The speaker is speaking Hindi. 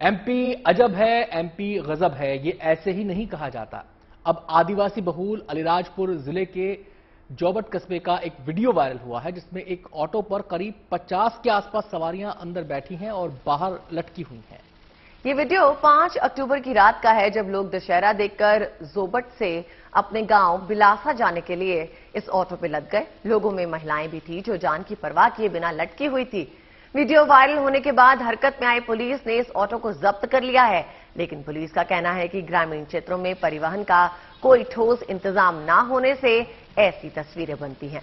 एमपी अजब है एमपी गजब है, ये ऐसे ही नहीं कहा जाता। अब आदिवासी बहुल अलीराजपुर ज़िले के जौबट कस्बे का एक वीडियो वायरल हुआ है, जिसमें एक ऑटो पर करीब 50 के आसपास सवारियाँ अंदर बैठी हैं और बाहर लटकी हुई हैं। ये वीडियो 5 अक्टूबर की रात का है, जब लोग दशहरा देखकर जोबट से अपने गाँव बिलासा जाने के लिए इस ऑटो पे लग गए। लोगों में महिलाएँ भी थी, जो जान की परवाह किए बिना लटकी हुई थी। वीडियो वायरल होने के बाद हरकत में आई पुलिस ने इस ऑटो को जब्त कर लिया है। लेकिन पुलिस का कहना है कि ग्रामीण क्षेत्रों में परिवहन का कोई ठोस इंतज़ाम ना होने से ऐसी तस्वीरें बनती हैं।